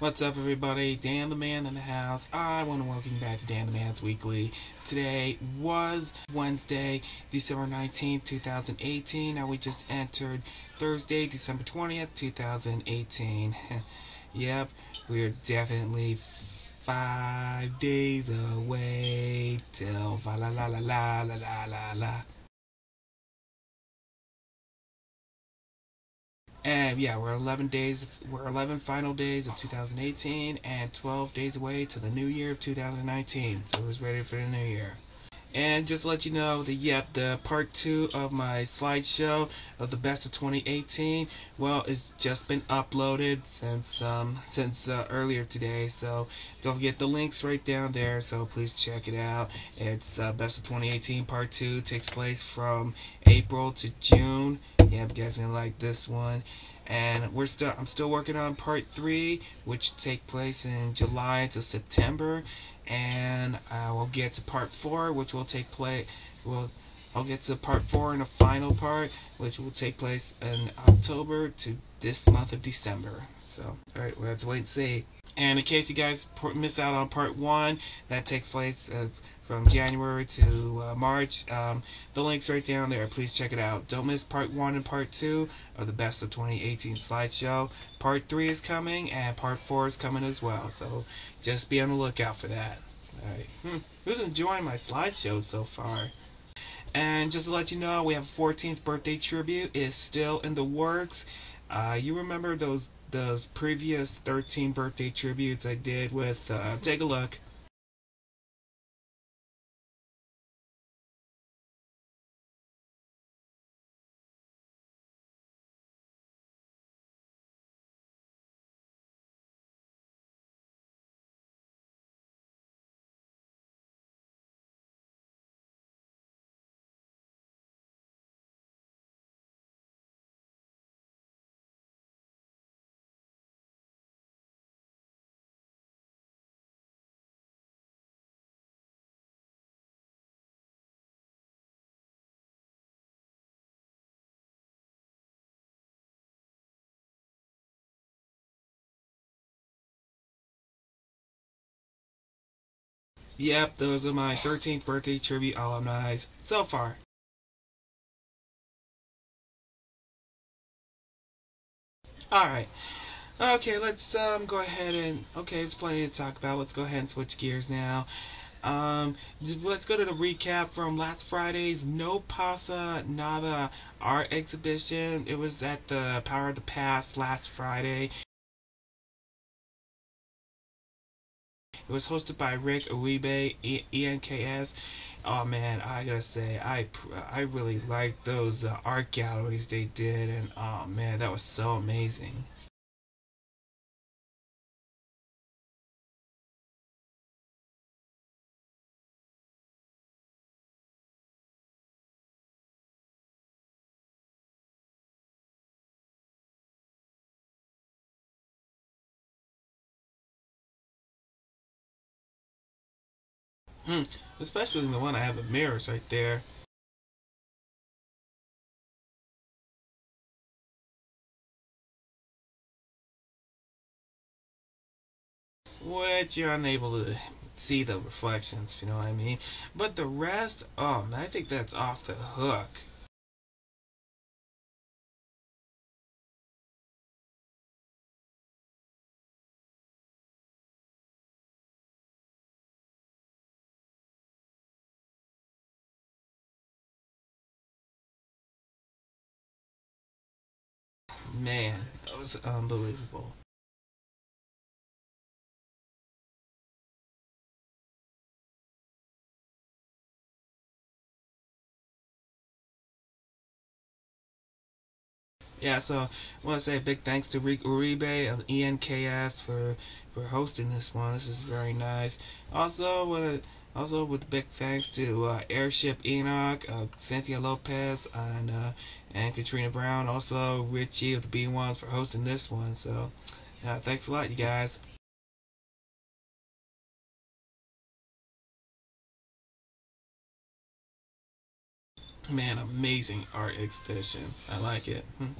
What's up, everybody? Dan the Man in the house. I want to welcome you back to Dan the Man's Weekly. Today was Wednesday, December 19th, 2018. Now we just entered Thursday, December 20th, 2018. yep, we're definitely five days away till la la la la la la la la. And yeah, we're 11 days, we're 11 final days of 2018 and 12 days away to the new year of 2019. So who's ready for the new year? And just let you know that yep, the part two of my slideshow of the best of 2018, well, it's just been uploaded since um since uh, earlier today. So don't forget the links right down there. So please check it out. It's uh, best of 2018 part two takes place from April to June. Yeah, you guys gonna like this one and we're still I'm still working on part three, which take place in July to September, and uh, we'll get to part four, which will take place. Well, I'll get to part four and the final part, which will take place in October to this month of December. So, all right, we'll have to wait and see. And in case you guys miss out on part one, that takes place uh, from January to uh, March. Um, the link's right down there. Please check it out. Don't miss part one and part two of the Best of 2018 slideshow. Part three is coming, and part four is coming as well. So just be on the lookout for that. All right. Hmm. Who's enjoying my slideshow so far? And just to let you know, we have a 14th birthday tribute is still in the works. Uh, you remember those those previous 13 birthday tributes I did with? Uh, take a look. Yep, those are my 13th birthday tribute alumni so far. Alright. Okay, let's um, go ahead and... Okay, there's plenty to talk about. Let's go ahead and switch gears now. Um, let's go to the recap from last Friday's No Pasa Nada art exhibition. It was at the Power of the Past last Friday. It was hosted by Rick Uribe, e- ENKS. Oh man, I gotta say, I I really liked those uh, art galleries they did, and oh man, that was so amazing. Hmm. Especially the one I have the mirrors right there. Which you're unable to see the reflections, if you know what I mean. But the rest, oh, I think that's off the hook. Man, that was unbelievable. Yeah, so I want to say a big thanks to Rick Uribe of ENKS for for hosting this one. This is very nice. Also, with also with big thanks to uh, Airship Enoch, uh, Cynthia Lopez, and uh, and Katrina Brown. Also, Richie of the B Ones for hosting this one. So, yeah, thanks a lot, you guys. Man, amazing art exhibition. I like it. Hmm.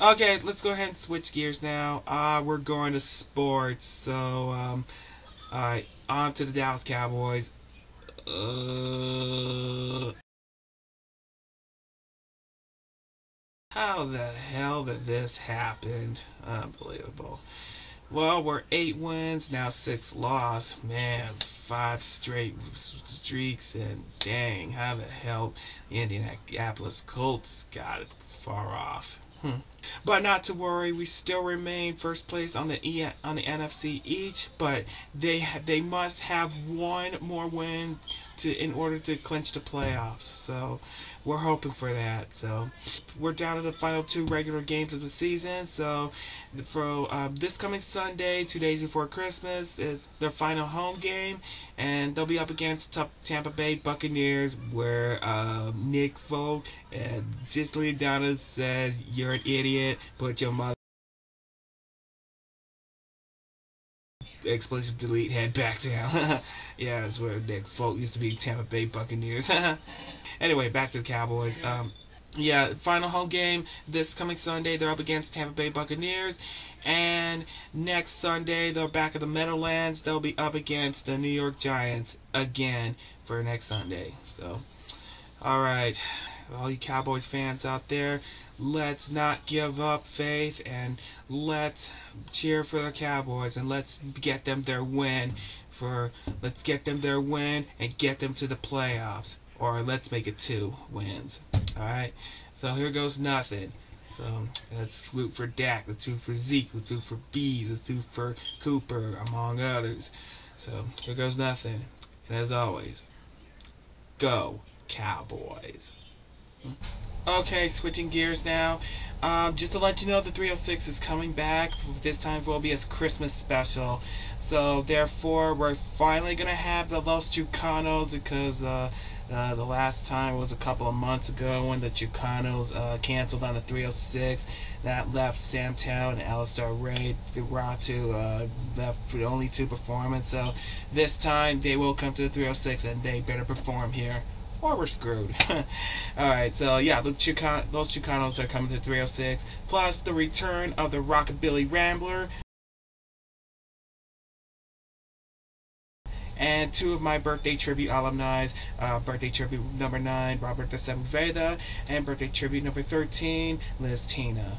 Okay, let's go ahead and switch gears now. Uh, we're going to sports. So, um, alright, on to the Dallas Cowboys. Uh, how the hell did this happen? Unbelievable. Well, we're eight wins, now six loss. Man, five straight streaks, and dang, how the hell the Indianapolis Colts got it far off. Hmm. But not to worry, we still remain first place on the e- on the NFC East. But they ha- they must have one more win to in order to clinch the playoffs. So we're hoping for that. So we're down to the final two regular games of the season. So for um, this coming Sunday, two days before Christmas, is their final home game, and they'll be up against Tampa Bay Buccaneers, where uh, Nick Folk and Cicely Donna says, "You're an idiot. Put your mother." Expletive delete head back down. yeah, that's where Nick Folk used to be Tampa Bay Buccaneers. anyway, back to the Cowboys. Um, yeah, final home game this coming Sunday. They're up against Tampa Bay Buccaneers. And next Sunday, they're back at the Meadowlands. They'll be up against the New York Giants again for next Sunday. So, all right, all you Cowboys fans out there, let's not give up faith and let's cheer for the Cowboys and let's get them their win for let's get them their win and get them to the playoffs or let's make it two wins. All right. So here goes nothing. So let's root for Dak. Let's root for Zeke. Let's root for Bees. Let's root for Cooper, among others. So here goes nothing. And as always, go Cowboys. Okay, switching gears now. Um, just to let you know, the 306 is coming back. This time will be a Christmas special. So, therefore, we're finally going to have the Los Chucanos because uh, uh, the last time was a couple of months ago when the Chucanos uh, canceled on the 306. That left Sam Town and Alistair Ray Ratu uh, left with only two performance. So, this time they will come to the 306 and they better perform here or we're screwed. Alright, so yeah, the those Chucanos are coming to 306, plus the return of the Rockabilly Rambler. And two of my birthday tribute alumni, uh, birthday tribute number 9, Robertha Sepulveda, and birthday tribute number 13, Liz Tina.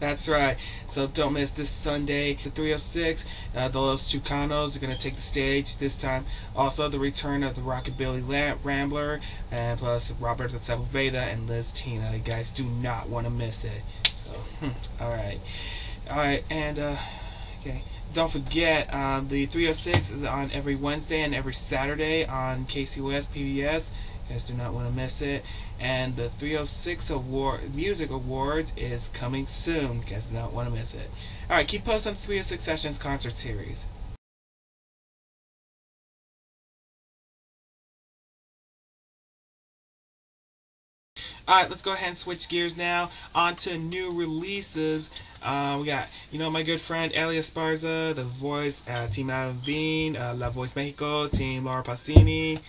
That's right. So don't miss this Sunday, the 306. Uh, the Los Chucanos are going to take the stage this time. Also, the return of the Rockabilly Rambler, and plus Robert Sepulveda and Liz Tina. You guys do not want to miss it. So, hmm, all right, all right, and uh, okay. Don't forget, uh, the 306 is on every Wednesday and every Saturday on KCOS PBS. Guys do not want to miss it. And the 306 Award Music Awards is coming soon. Guys do not want to miss it. Alright, keep posting on the 306 Sessions concert series. Alright, let's go ahead and switch gears now on to new releases. Uh, we got, you know, my good friend Elia Esparza, The Voice, uh, Team Alvin, uh, La Voz Mexico, Team Laura Pausini,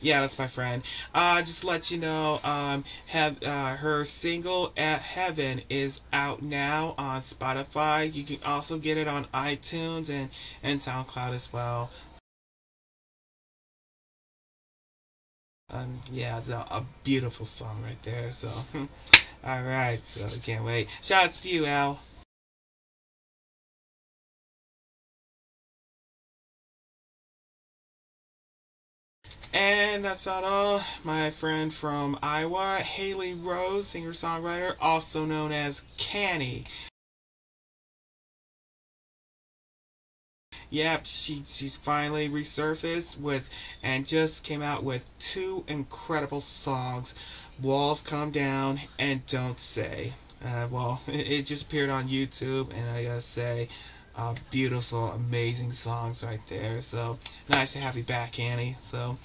yeah, that's my friend. Uh, just let you know, um, have uh, her single "At Heaven" is out now on Spotify. You can also get it on iTunes and and SoundCloud as well. Um, yeah, it's a, a beautiful song right there. So, all right, so I can't wait. Shout Shouts to you, Al. And that's not all. My friend from Iowa, Haley Rose, singer songwriter, also known as Canny. Yep, she she's finally resurfaced with and just came out with two incredible songs, "Walls Come Down" and "Don't Say." Uh, well, it, it just appeared on YouTube, and I gotta say, Uh, beautiful, amazing songs right there. So nice to have you back, Canny. So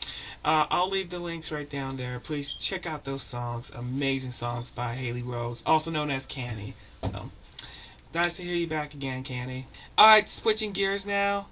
uh, I'll leave the links right down there. Please check out those songs. Amazing songs by Haley Rose, also known as Canny. So nice to hear you back again, Canny. All right, switching gears now.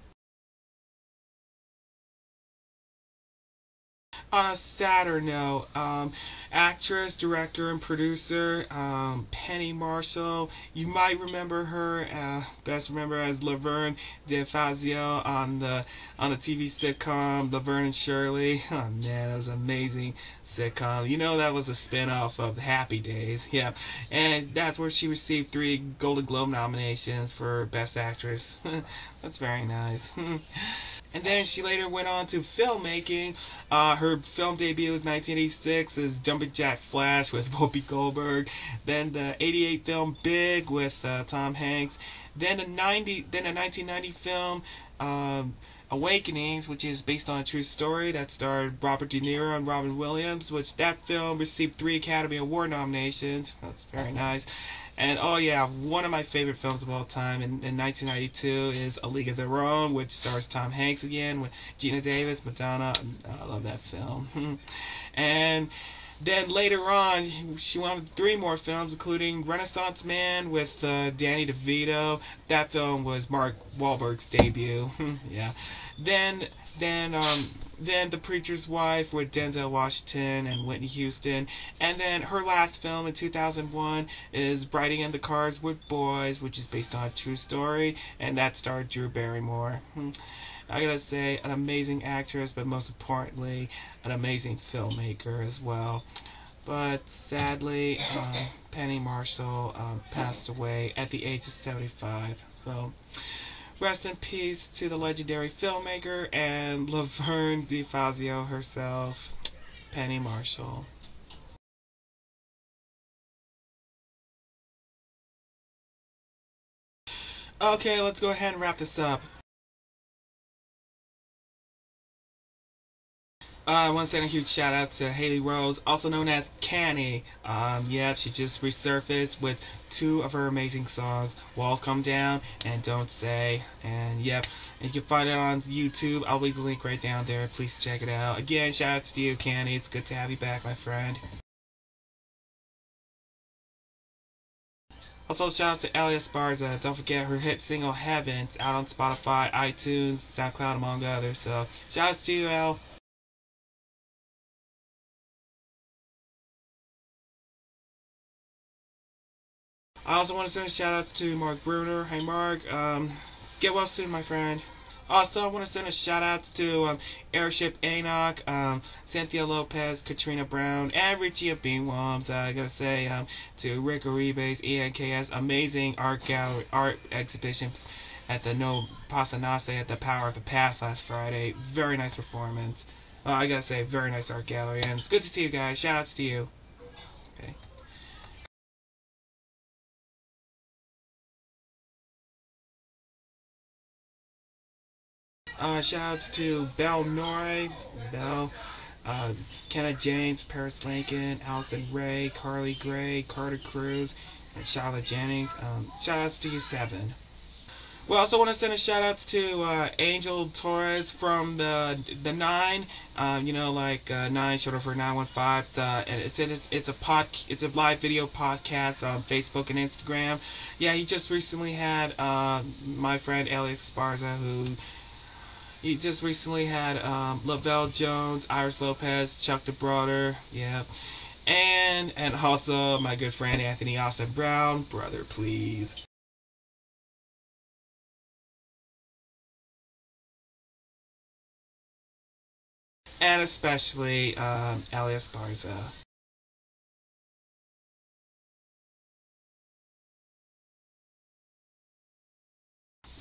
On a sadder note, um, actress, director, and producer um, Penny Marshall. You might remember her, uh, best remember as Laverne DeFazio on the on the TV sitcom Laverne and Shirley. Oh man, that was amazing sitcom. You know that was a spinoff of Happy Days. Yeah, and that's where she received three Golden Globe nominations for Best Actress. that's very nice. And then she later went on to filmmaking. Uh, her film debut was 1986 as Jumping Jack Flash with Whoopi Goldberg. Then the 88 film Big with uh, Tom Hanks. Then the 90, then a 1990 film um, Awakenings, which is based on a true story that starred Robert De Niro and Robin Williams. Which that film received three Academy Award nominations. That's very nice. And oh yeah, one of my favorite films of all time in, in 1992 is A League of Their Own, which stars Tom Hanks again with Geena Davis, Madonna. I love that film. and then later on, she won three more films, including Renaissance Man with uh, Danny DeVito. That film was Mark Wahlberg's debut. yeah. Then, then, um, then The Preacher's Wife with Denzel Washington and Whitney Houston. And then her last film in 2001 is Riding in the Cars with Boys, which is based on a true story, and that starred Drew Barrymore. Hmm. I gotta say, an amazing actress, but most importantly, an amazing filmmaker as well. But sadly, um, Penny Marshall um, passed away at the age of 75. So, rest in peace to the legendary filmmaker and Laverne DeFazio herself, Penny Marshall. Okay, let's go ahead and wrap this up. I want to send a huge shout out to Haley Rose, also known as Canny. Um, yep, she just resurfaced with two of her amazing songs, Walls Come Down and Don't Say. And yep, and you can find it on YouTube. I'll leave the link right down there. Please check it out. Again, shout out to you, Canny. It's good to have you back, my friend. Also, shout out to Elia Esparza. Don't forget her hit single Heavens out on Spotify, iTunes, SoundCloud, among others. So, shout out to you, El. I also want to send a shout out to Mark Bruner. Hey, Mark. Um, get well soon, my friend. Also, I want to send a shout out to um, Airship Enoch, um, Cynthia Lopez, Katrina Brown, and Richie of Beanworms. Uh, I gotta say um, to Rick Uribe's, ENKS, amazing art gallery, art exhibition at the No Pasa Nada at the Power of the Past last Friday. Very nice performance. Uh, I gotta say, very nice art gallery, and it's good to see you guys. Shout outs to you. Uh, shoutouts to Belle Noy, Belle, uh, Kenneth James, Paris Lincoln, Allison Ray, Carly Gray, Carter Cruz, and Charlotte Jennings. Um, shoutouts to you seven. We also want to send a shout outs to uh, Angel Torres from the the Nine. Um, you know, like uh, Nine short for nine one five. Uh, and it's it's it's a pod it's a live video podcast on Facebook and Instagram. Yeah, he just recently had uh, my friend Elia Esparza who he just recently had um, Lavelle Jones, Iris Lopez, Chuck DeBroder, yeah, and and also my good friend Anthony Austin Brown, brother, please. And especially um, Elia Esparza.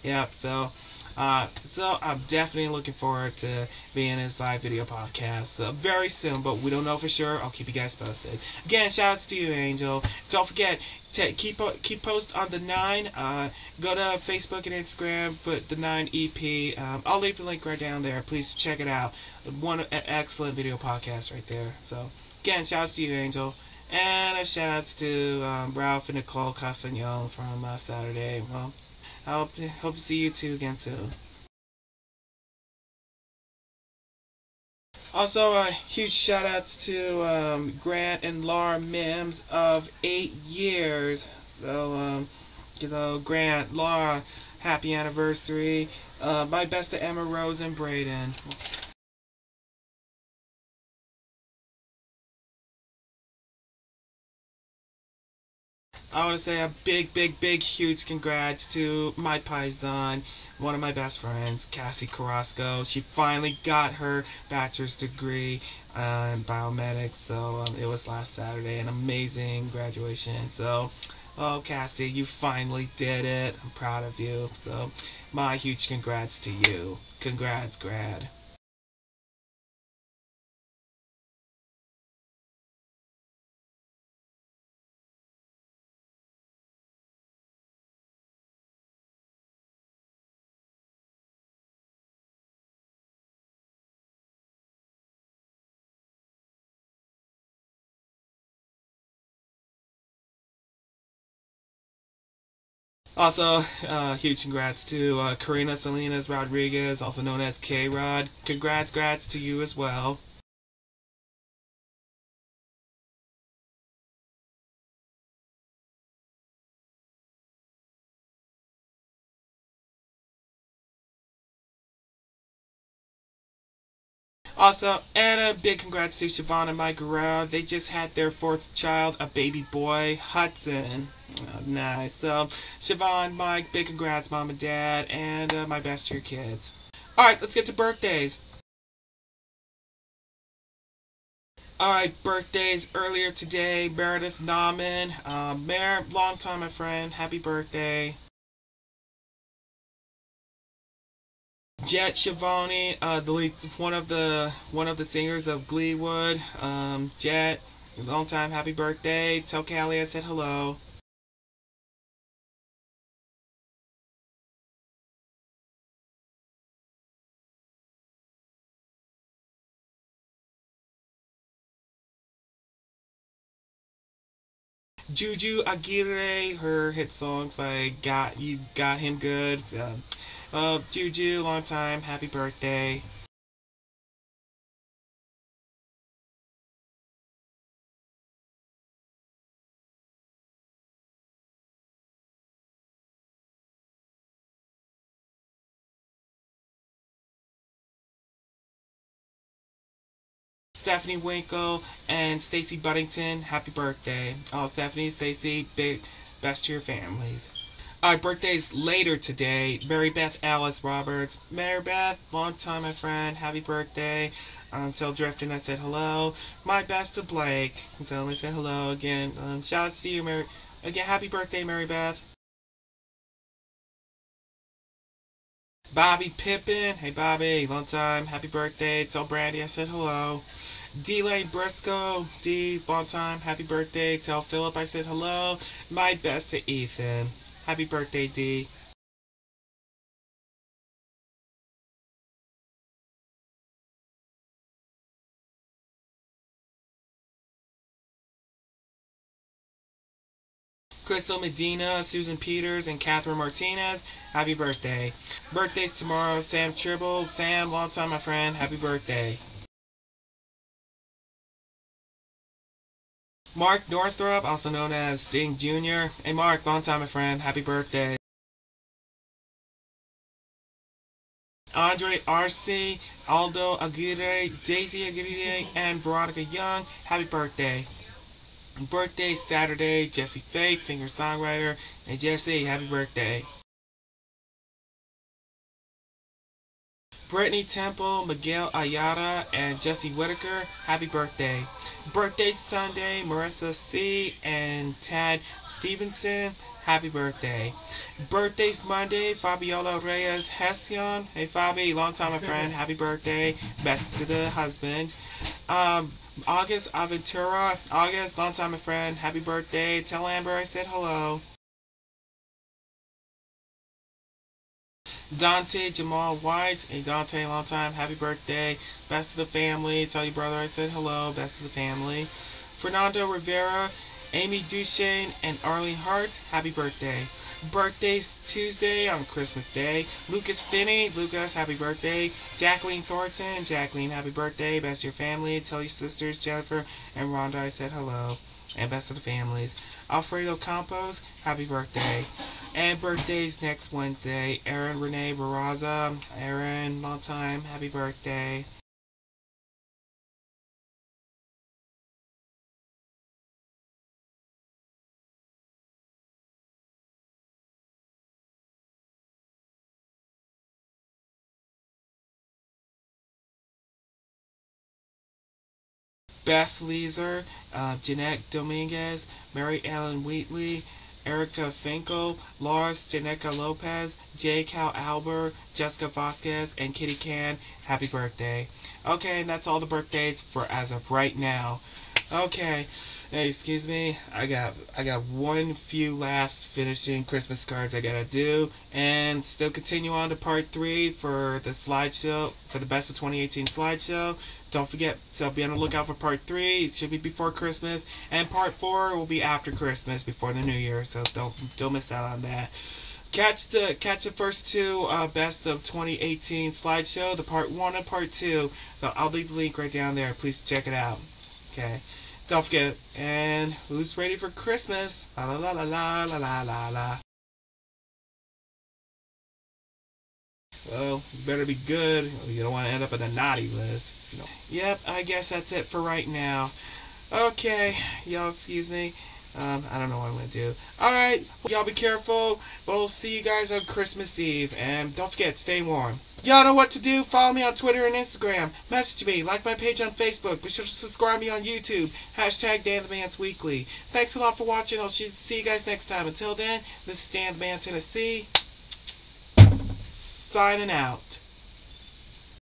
Yep, so uh, so I'm definitely looking forward to being in this live video podcast uh, very soon, but we don't know for sure. I'll keep you guys posted. Again, shout outs to you, Angel. Don't forget to keep keep post on the nine. Uh, go to Facebook and Instagram, put the nine EP. Um, I'll leave the link right down there. Please check it out. One excellent video podcast right there. So again, shout outs to you, Angel. And a shout outs to um, Ralph and Nicole Castagnon from uh, Saturday. Well, Hope hope to see you two again soon. Also, a huge shout outs to um, Grant and Laura Mims of eight years. So, um, you know, Grant, Laura, happy anniversary. Uh, my best to Emma Rose and Braden. I want to say a big, big, big, huge congrats to my paisan, one of my best friends, Cassie Carrasco. She finally got her bachelor's degree uh, in biomedics, so um, it was last Saturday, an amazing graduation. So, oh, Cassie, you finally did it. I'm proud of you. So, my huge congrats to you. Congrats, grad. Also, uh, huge congrats to uh, Karina Salinas Rodriguez, also known as K Rod. Congrats, grats to you as well. Also, and a big congrats to Siobhan and Mike Guerrero. They just had their fourth child, a baby boy, Hudson. Oh, nice. So, Siobhan, Mike, big congrats, mom and dad, and uh, my best to your kids. Alright, let's get to birthdays. Alright, birthdays earlier today. Meredith Nauman. Uh, Mer, long time, my friend. Happy birthday. Jet Schiavone, uh, the one of the one of the singers of Gleewood. Um, Jet, long time, happy birthday. Tell Callie I said hello. Juju Aguirre, her hit songs like "Got You Got Him Good," uh, uh, Juju, long time, happy birthday. Stephanie Winkle and Stacy Buddington, happy birthday. Oh, Stephanie, Stacy, big best to your families. Our birthdays later today. Mary Beth Alice Roberts. Mary Beth, long time, my friend. Happy birthday. Until Drifting, I said hello. My best to Blake. Until me say hello again. Um, shout out to you, Mary. Again, happy birthday, Mary Beth. Bobby Pippin. Hey, Bobby. Long time. Happy birthday. Tell Brandy I said hello. D Lane Briscoe. D, long time. Happy birthday. Tell Philip I said hello. My best to Ethan. Happy birthday, D. Crystal Medina, Susan Peters, and Catherine Martinez, happy birthday. Birthday's tomorrow, Sam Tribble. Sam, long time my friend, happy birthday. Mark Northrup, also known as Sting Jr. Hey Mark, long time my friend, happy birthday. Andre Arce, Aldo Aguirre, Daisy Aguirre, and Veronica Young, happy birthday. Birthday Saturday, Jesse Fake, singer-songwriter, and Jesse, happy birthday. Brittany Temple, Miguel Ayala, and Jesse Whitaker, happy birthday. Birthday Sunday, Marissa C. and Tad Stevenson, happy birthday. Birthdays Monday, Fabiola Reyes Hession. Hey Fabi, long time friend, happy birthday. Best to the husband. Um, August Aventura, August, long time friend, happy birthday. Tell Amber I said hello. Dante Jamal White. Hey Dante, long time. Happy birthday. Best of the family. Tell your brother I said hello. Best of the family. Fernando Rivera Amy Duchesne and Arlene Hart, happy birthday. Birthdays Tuesday on Christmas Day. Lucas Finney, Lucas, happy birthday. Jacqueline Thornton, Jacqueline, happy birthday. Best of your family. Tell your sisters, Jennifer and Rhonda, I said hello. And best of the families. Alfredo Campos, happy birthday. And birthdays next Wednesday. Aaron Renee Barraza, Aaron, long time, happy birthday. Beth Leeser, uh, Jeanette Dominguez, Mary Ellen Wheatley, Erica Finkel, Lars Janeca Lopez, J. Cal Albert, Jessica Vasquez, and Kitty Can. Happy birthday. Okay, and that's all the birthdays for as of right now. Okay. Hey, excuse me. I got I got one few last finishing Christmas cards I gotta do, and still continue on to part three for the slideshow for the best of 2018 slideshow. Don't forget to be on the lookout for part three. It should be before Christmas, and part four will be after Christmas, before the New Year. So don't don't miss out on that. Catch the catch the first two uh, best of 2018 slideshow, the part one and part two. So I'll leave the link right down there. Please check it out. Okay. Don't forget, and who's ready for Christmas? La la la la la la la la. Well, better be good. You don't want to end up on the naughty list. You know. Yep, I guess that's it for right now. Okay, y'all, excuse me. Um, I don't know what I'm gonna do. Alright, y'all be careful. We'll see you guys on Christmas Eve. And don't forget, stay warm. Y'all know what to do. Follow me on Twitter and Instagram. Message me. Like my page on Facebook. Be sure to subscribe me on YouTube. Hashtag Dan the Man's Weekly. Thanks a lot for watching. I'll see you guys next time. Until then, this is Dan the Man Tennessee. Signing out.